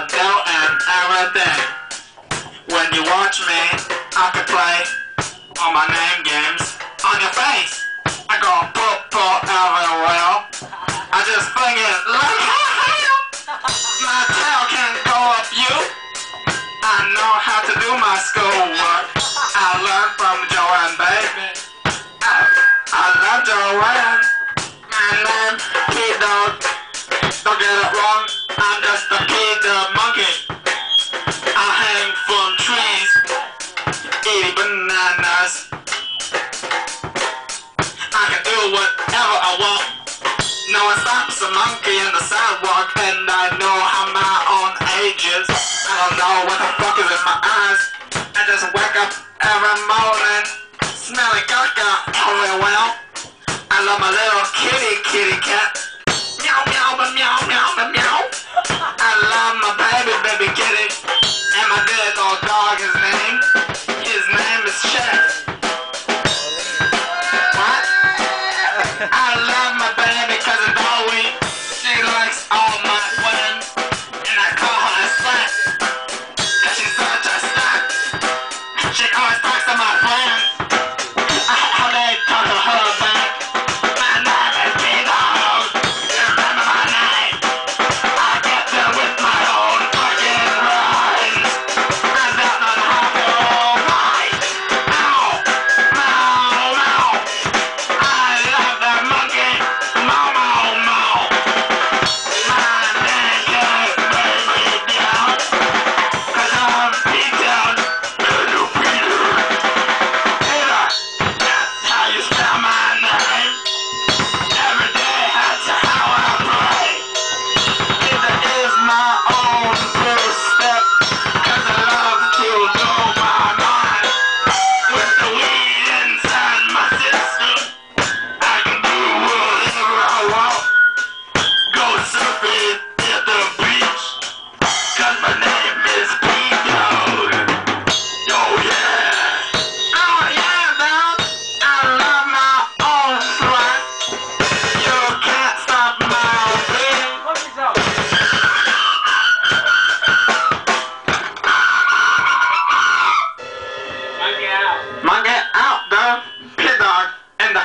Adele and everything. When you watch me, I can play all my name games on your face. I go poop pop everywhere. I just fling it like hell. My tail can go up you. I know how to do my schoolwork. I learned from Joanne, baby. I, I love Joanne. Whatever I want. No one stops a monkey in the sidewalk, and I know how my own age is. I don't know what the fuck is in my eyes. I just wake up every morning, smelling caca oh, everywhere. I love my little kitty, kitty cat. love my baby cause I'm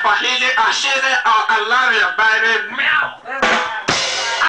I love you, baby. Meow.